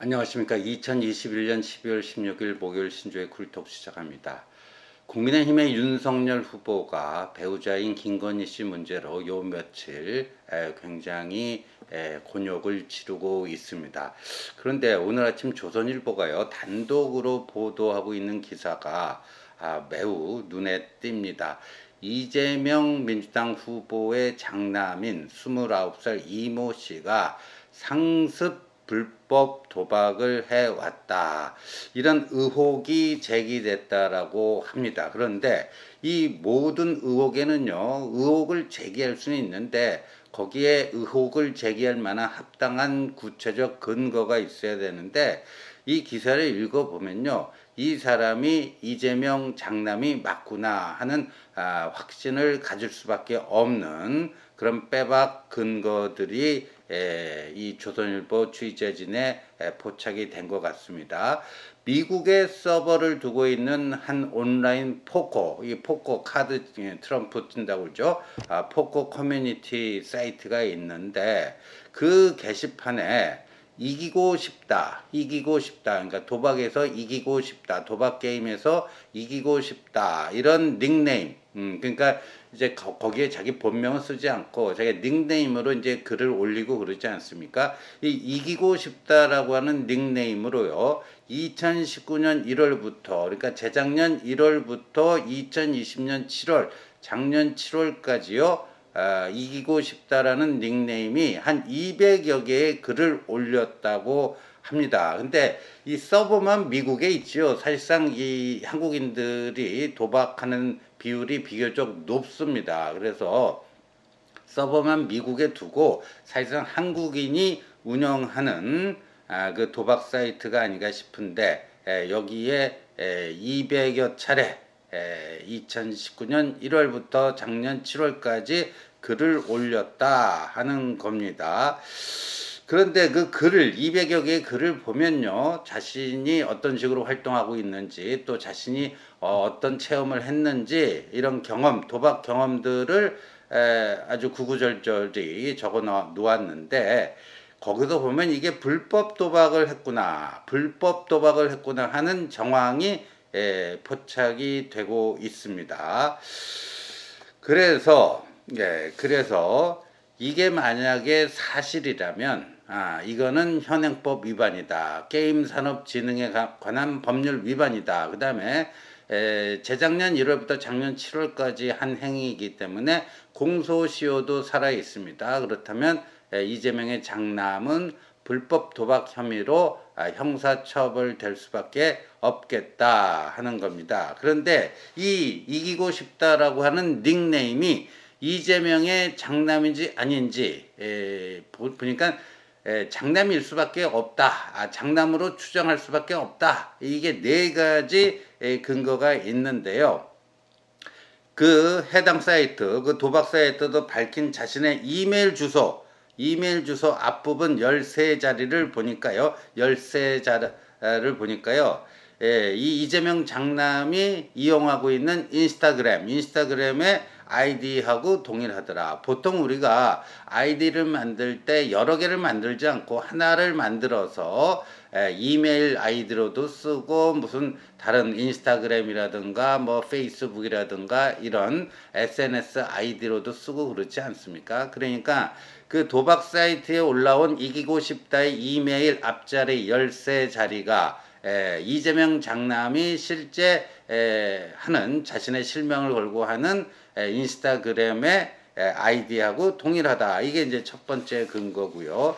안녕하십니까. 2021년 12월 16일 목요일 신조의 쿨톡 시작합니다. 국민의힘의 윤석열 후보가 배우자인 김건희 씨 문제로 요 며칠 굉장히 곤욕을 치르고 있습니다. 그런데 오늘 아침 조선일보가요 단독으로 보도하고 있는 기사가 아, 매우 눈에 띕니다. 이재명 민주당 후보의 장남인 29살 이모 씨가 상습 불법 도박을 해왔다. 이런 의혹이 제기됐다라고 합니다. 그런데 이 모든 의혹에는요, 의혹을 제기할 수는 있는데 거기에 의혹을 제기할 만한 합당한 구체적 근거가 있어야 되는데 이 기사를 읽어보면요, 이 사람이 이재명 장남이 맞구나 하는 아, 확신을 가질 수밖에 없는 그런 빼박 근거들이 에, 이 조선일보 취재진에 에, 포착이 된 것 같습니다. 미국의 서버를 두고 있는 한 온라인 포커, 이 포커 카드 트럼프 뜬다고 그러죠. 아, 포커 커뮤니티 사이트가 있는데 그 게시판에 이기고 싶다, 이기고 싶다. 그러니까 도박에서 이기고 싶다, 도박 게임에서 이기고 싶다. 이런 닉네임. 음, 그러니까 이제 거, 기에 자기 본명을 쓰지 않고 자기 닉네임으로 이제 글을 올리고 그러지 않습니까? 이 이기고 싶다라고 하는 닉네임으로요. 2019년 1월부터 그러니까 재작년 1월부터 2020년 7월 작년 7월까지요. 아, 이기고 싶다라는 닉네임이 한 200여 개의 글을 올렸다고 합니다. 근데 이 서버만 미국에 있죠. 사실상 이 한국인들이 도박하는 비율이 비교적 높습니다. 그래서 서버만 미국에 두고 사실상 한국인이 운영하는 아, 그 도박 사이트가 아닌가 싶은데 에, 여기에 에, 200여 차례 에, 2019년 1월부터 작년 7월까지 글을 올렸다 하는 겁니다. 그런데 그 글을 200여 개의 글을 보면요. 자신이 어떤 식으로 활동하고 있는지 또 자신이 어, 떤 체험을 했는지 이런 경험, 도박 경험들을 에, 아주 구구절절히 적어 놓았는데 거기서 보면 이게 불법 도박을 했구나, 불법 도박을 했구나 하는 정황이 에, 포착이 되고 있습니다. 그래서 예, 그래서 이게 만약에 사실이라면 아, 이거는 현행법 위반이다. 게임 산업 진흥에 관한 법률 위반이다. 그 다음에 재작년 1월부터 작년 7월까지 한 행위이기 때문에 공소시효도 살아 있습니다. 그렇다면 에, 이재명의 장남은 불법 도박 혐의로 아, 형사처벌될 수밖에 없겠다 하는 겁니다. 그런데 이 이기고 싶다라고 하는 닉네임이 이재명의 장남인지 아닌지 에, 보니까 에, 장남일 수밖에 없다. 아, 장남으로 추정할 수밖에 없다. 이게 네 가지 에, 근거가 있는데요. 그 해당 사이트, 그 도박 사이트도 밝힌 자신의 이메일 주소, 이메일 주소 앞부분 13자리를 보니까요. 13자를 보니까요. 예, 이 이재명 장남이 이용하고 있는 인스타그램, 인스타그램에 아이디하고 동일하더라. 보통 우리가 아이디를 만들 때 여러 개를 만들지 않고 하나를 만들어서 이메일 아이디로도 쓰고 무슨 다른 인스타그램이라든가 뭐 페이스북이라든가 이런 SNS 아이디로도 쓰고 그렇지 않습니까? 그러니까 그 도박 사이트에 올라온 이기고 싶다의 이메일 앞자리 열쇠 자리가 에, 이재명 장남이 실제 에, 하는 자신의 실명을 걸고 하는 에, 인스타그램의 에, 아이디하고 동일하다. 이게 이제 첫 번째 근거고요.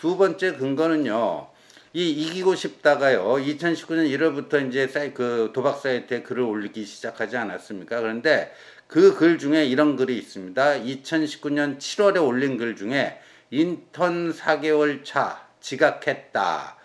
두 번째 근거는요. 이 이기고 싶다가요. 2019년 1월부터 이제 사이, 그 도박 사이트에 글을 올리기 시작하지 않았습니까? 그런데 그 글 중에 이런 글이 있습니다. 2019년 7월에 올린 글 중에 인턴 4개월 차 지각했다.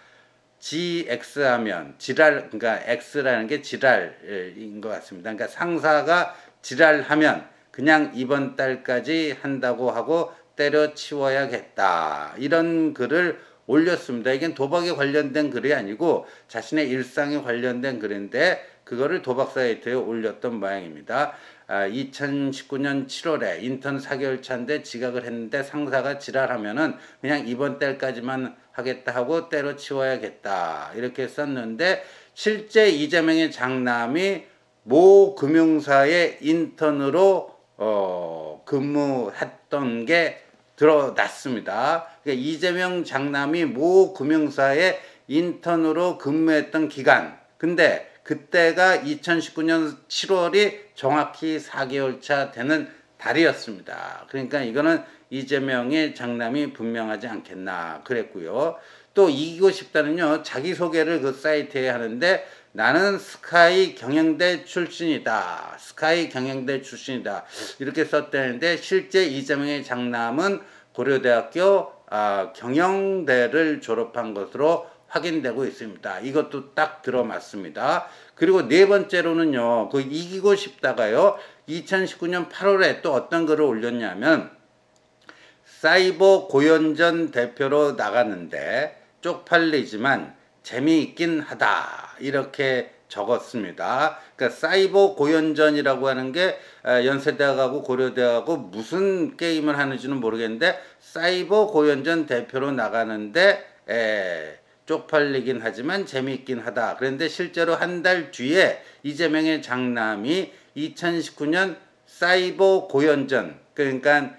GX 하면 지랄 그러니까 X라는 게 지랄인 것 같습니다. 그러니까 상사가 지랄하면 그냥 이번 달까지 한다고 하고 때려치워야겠다. 이런 글을 올렸습니다. 이게 도박에 관련된 글이 아니고 자신의 일상에 관련된 글인데 그거를 도박 사이트에 올렸던 모양입니다. 아, 2019년 7월에 인턴 4개월 차인데 지각을 했는데 상사가 지랄하면은 그냥 이번 달까지만 하겠다 하고 때려치워야겠다 이렇게 썼는데 실제 이재명의 장남이 모 금융사의 인턴으로 어, 근무했던 게 드러났습니다. 그러니까 이재명 장남이 모 금융사의 인턴으로 근무했던 기간. 근데 그때가 2019년 7월이 정확히 4개월 차 되는 달이었습니다. 그러니까 이거는 이재명의 장남이 분명하지 않겠나 그랬고요. 또 이기고 싶다는요. 자기소개를 그 사이트에 하는데 나는 스카이 경영대 출신이다. 스카이 경영대 출신이다. 이렇게 썼다는데 실제 이재명의 장남은 고려대학교 아, 경영대를 졸업한 것으로 확인되고 있습니다. 이것도 딱 들어맞습니다. 그리고 네 번째로는요, 그 이기고 싶다가요, 2019년 8월에 또 어떤 글을 올렸냐면, 사이버 고연전 대표로 나갔는데 쪽팔리지만 재미있긴 하다. 이렇게 적었습니다. 그러니까 사이버 고연전이라고 하는 게 연세대학하고 고려대하고 무슨 게임을 하는지는 모르겠는데 사이버 고연전 대표로 나가는데 에, 쪽팔리긴 하지만 재미있긴 하다. 그런데 실제로 한 달 뒤에 이재명의 장남이 2019년 사이버 고연전 그러니까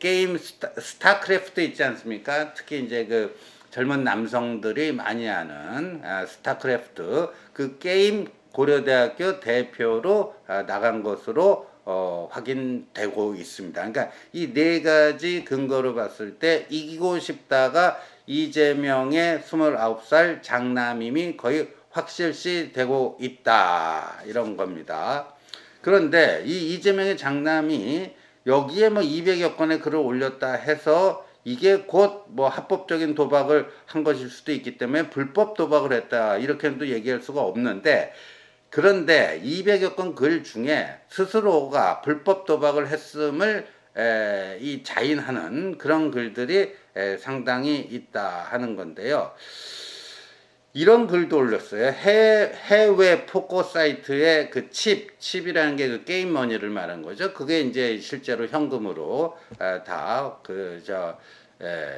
게임 스타, 스타크래프트 있지 않습니까? 특히 이제 그 젊은 남성들이 많이 하는 아, 스타크래프트 그 게임 고려대학교 대표로 아, 나간 것으로 어, 확인되고 있습니다. 그러니까 이 네 가지 근거로 봤을 때 이기고 싶다가 이재명의 29살 장남임이 거의 확실시 되고 있다. 이런 겁니다. 그런데 이 이재명의 장남이 여기에 뭐 200여 건의 글을 올렸다 해서 이게 곧 뭐 합법적인 도박을 한 것일 수도 있기 때문에 불법 도박을 했다 이렇게는 또 얘기할 수가 없는데 그런데 200여 건 글 중에 스스로가 불법 도박을 했음을 에, 이 자인하는 그런 글들이 에, 상당히 있다 하는 건데요. 이런 글도 올렸어요. 해, 해외 포커 사이트의 그 칩, 칩이라는 게 그 게임 머니를 말한 거죠. 그게 이제 실제로 현금으로 아, 다그 저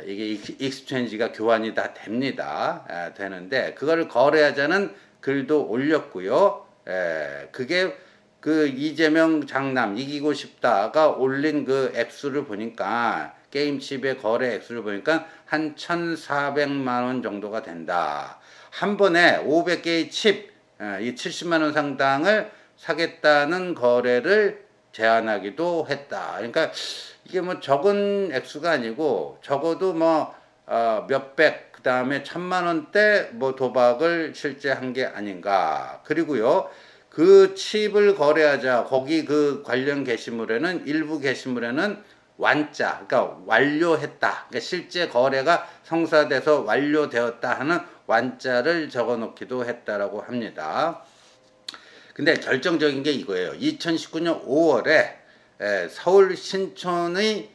이게 exchange가 교환이 다 됩니다. 아, 되는데 그걸 거래하자는 글도 올렸고요. 에, 그게 그 이재명 장남 이기고 싶다가 올린 그 액수를 보니까 게임 칩의 거래 액수를 보니까 한 1,400만 원 정도가 된다. 한 번에 500개의 칩, 이 70만 원 상당을 사겠다는 거래를 제안하기도 했다. 그러니까 이게 뭐 적은 액수가 아니고 적어도 뭐 어, 몇백 그 다음에 천만 원대 뭐 도박을 실제 한 게 아닌가. 그리고요. 그 칩을 거래하자 거기 그 관련 게시물에는 일부 게시물에는 완자 그러니까 완료했다 그러니까 실제 거래가 성사돼서 완료되었다 하는 완자를 적어 놓기도 했다라고 합니다. 근데 결정적인 게 이거예요. 2019년 5월에 서울 신촌의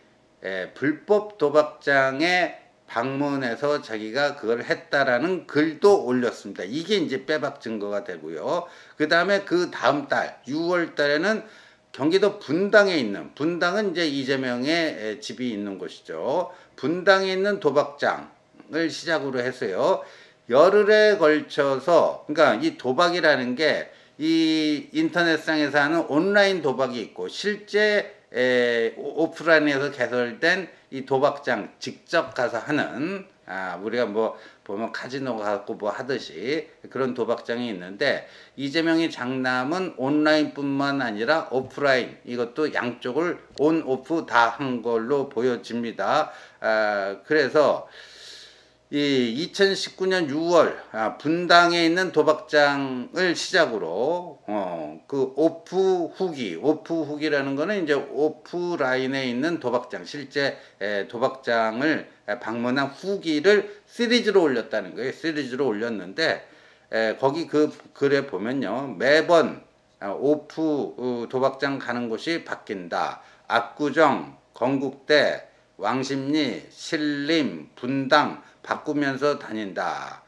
불법 도박장에 방문해서 자기가 그걸 했다라는 글도 올렸습니다. 이게 이제 빼박 증거가 되고요. 그 다음에 그 다음 달 6월 달에는 경기도 분당에 있는 분당은 이제 이재명의 집이 있는 곳이죠. 분당에 있는 도박장을 시작으로 해서요. 열흘에 걸쳐서 그러니까 이 도박이라는 게 이 인터넷상에서 하는 온라인 도박이 있고 실제 에, 오프라인에서 개설된 이 도박장 직접 가서 하는 아, 우리가 뭐 보면 카지노 가고 뭐 하듯이 그런 도박장이 있는데 이재명이 장남은 온라인뿐만 아니라 오프라인 이것도 양쪽을 온 오프 다 한 걸로 보여집니다. 아, 그래서 이 2019년 6월 아, 분당에 있는 도박장을 시작으로 어, 그 오프 후기 오프 후기라는 거는 이제 오프라인에 있는 도박장 실제 에, 도박장을 방문한 후기를 시리즈로 올렸다는 거예요. 시리즈로 올렸는데 에, 거기 그 글에 보면요. 매번 아, 오프 어, 도박장 가는 곳이 바뀐다. 압구정 건국대 왕십리 신림 분당 바꾸면서 다닌다.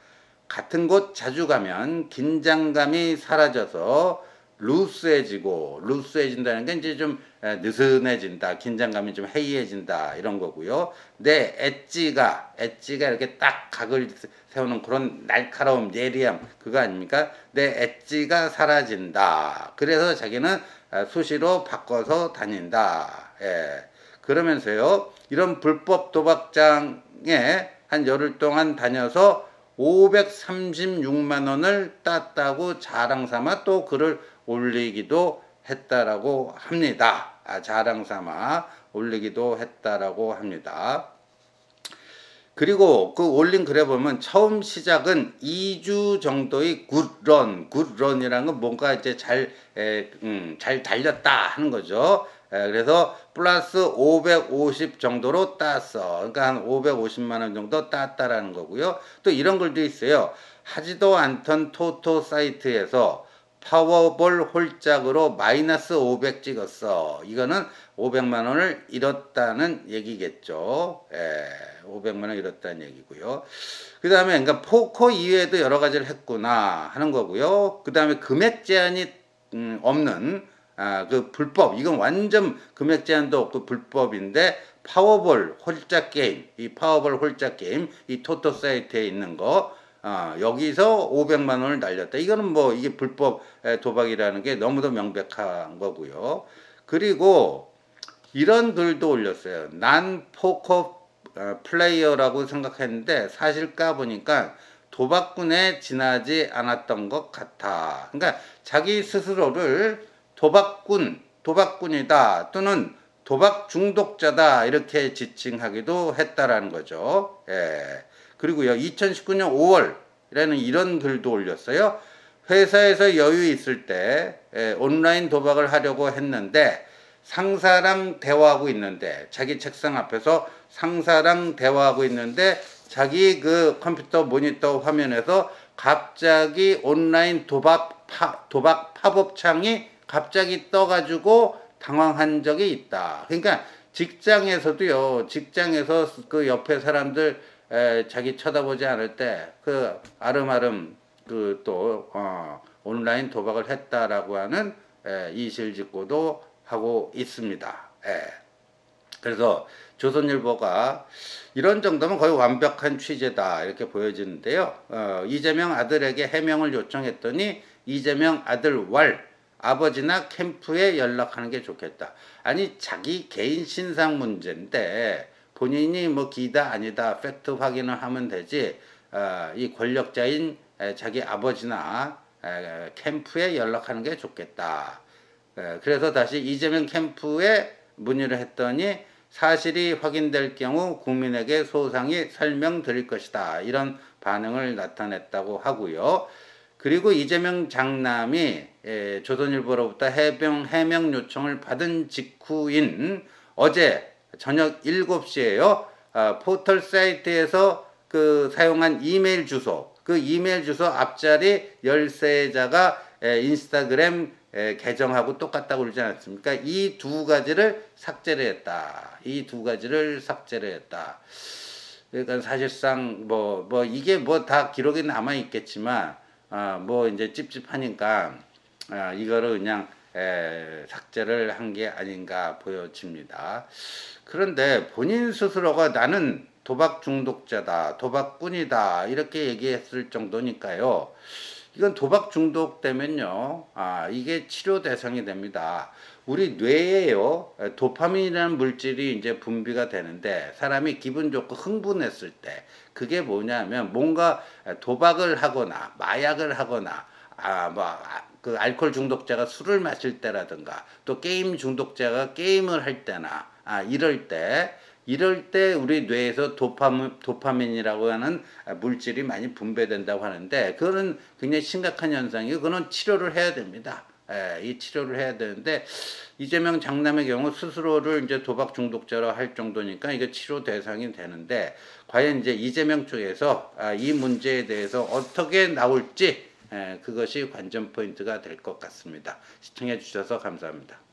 같은 곳 자주 가면 긴장감이 사라져서 루스해지고 루스해진다는 게 이제 좀 에, 느슨해진다 긴장감이 좀 해이해진다 이런 거고요 내 엣지가 엣지가 이렇게 딱 각을 세우는 그런 날카로움 예리함 그거 아닙니까 내 엣지가 사라진다 그래서 자기는 아, 수시로 바꿔서 다닌다 예. 그러면서요 이런 불법 도박장에 한 열흘 동안 다녀서 536만 원을 땄다고 자랑 삼아 또 글을 올리기도 했다라고 합니다. 아, 자랑 삼아 올리기도 했다라고 합니다. 그리고 그 올린 글에 보면 처음 시작은 2주 정도의 good run, good run이라는 건 뭔가 이제 잘, 에, 음, 잘 달렸다 하는 거죠. 에, 그래서 플러스 550 정도로 땄어. 그러니까 한 550만 원 정도 땄다라는 거고요. 또 이런 글도 있어요. 하지도 않던 토토 사이트에서 파워볼 홀짝으로 마이너스 500 찍었어. 이거는 500만 원을 잃었다는 얘기겠죠. 예, 500만 원 잃었다는 얘기고요. 그 다음에 그러니까 포커 이외에도 여러 가지를 했구나 하는 거고요. 그 다음에 금액 제한이 음, 없는 아, 그 불법 이건 완전 금액 제한도 없고 불법인데 파워볼 홀짝 게임 이 파워볼 홀짝 게임 이 토토 사이트에 있는 거 어, 여기서 500만 원을 날렸다. 이거는 뭐 이게 불법 도박이라는 게 너무도 명백한 거고요. 그리고 이런 글도 올렸어요. 난 포커 어, 플레이어라고 생각했는데 사실 까보니까 도박꾼에 지나지 않았던 것 같아. 그러니까 자기 스스로를 도박꾼, 도박꾼이다 또는 도박 중독자다 이렇게 지칭하기도 했다라는 거죠. 예. 그리고요 2019년 5월이라는 이런 글도 올렸어요. 회사에서 여유 있을 때 예, 온라인 도박을 하려고 했는데 상사랑 대화하고 있는데 자기 책상 앞에서 상사랑 대화하고 있는데 자기 그 컴퓨터 모니터 화면에서 갑자기 온라인 도박 파, 도박 팝업 창이 갑자기 떠가지고 당황한 적이 있다. 그러니까 직장에서도요, 직장에서 그 옆에 사람들 에, 자기 쳐다보지 않을 때 그 아름아름 그 또 어, 온라인 도박을 했다라고 하는 에, 이실직고도 하고 있습니다. 에. 그래서 조선일보가 이런 정도면 거의 완벽한 취재다 이렇게 보여지는데요. 어, 이재명 아들에게 해명을 요청했더니 이재명 아들 왈 아버지나 캠프에 연락하는 게 좋겠다. 아니 자기 개인 신상 문제인데 본인이 뭐 기다 아니다 팩트 확인을 하면 되지 어, 이 권력자인 에, 자기 아버지나 에, 캠프에 연락하는 게 좋겠다. 에, 그래서 다시 이재명 캠프에 문의를 했더니 사실이 확인될 경우 국민에게 소상히 설명드릴 것이다. 이런 반응을 나타냈다고 하고요. 그리고 이재명 장남이 에, 조선일보로부터 해명, 해명 요청을 받은 직후인 어제 저녁 7시에요. 아, 포털 사이트에서 그 사용한 이메일 주소, 그 이메일 주소 앞자리 열세자가 에, 인스타그램 에, 계정하고 똑같다고 그러지 않았습니까? 이 두 가지를 삭제를 했다. 이 두 가지를 삭제를 했다. 그러니까 사실상 뭐, 뭐 이게 뭐 다 기록이 남아 있겠지만, 아, 뭐 이제 찝찝하니까, 아, 이거를 그냥 에, 삭제를 한 게 아닌가 보여집니다. 그런데 본인 스스로가 나는 도박 중독자다, 도박꾼이다, 이렇게 얘기했을 정도니까요. 이건 도박 중독되면요, 아, 이게 치료 대상이 됩니다. 우리 뇌에요, 도파민이라는 물질이 이제 분비가 되는데, 사람이 기분 좋고 흥분했을 때, 그게 뭐냐면, 뭔가 도박을 하거나, 마약을 하거나, 아, 뭐, 그 알코올 중독자가 술을 마실 때라든가, 또 게임 중독자가 게임을 할 때나, 아, 이럴 때, 이럴 때 우리 뇌에서 도파민, 도파민이라고 하는 물질이 많이 분배된다고 하는데, 그거는 굉장히 심각한 현상이고, 그거는 치료를 해야 됩니다. 예, 이 치료를 해야 되는데, 이재명 장남의 경우 스스로를 이제 도박 중독자로 할 정도니까 이게 치료 대상이 되는데, 과연 이제 이재명 쪽에서 아, 이 문제에 대해서 어떻게 나올지, 예, 그것이 관전 포인트가 될 것 같습니다. 시청해 주셔서 감사합니다.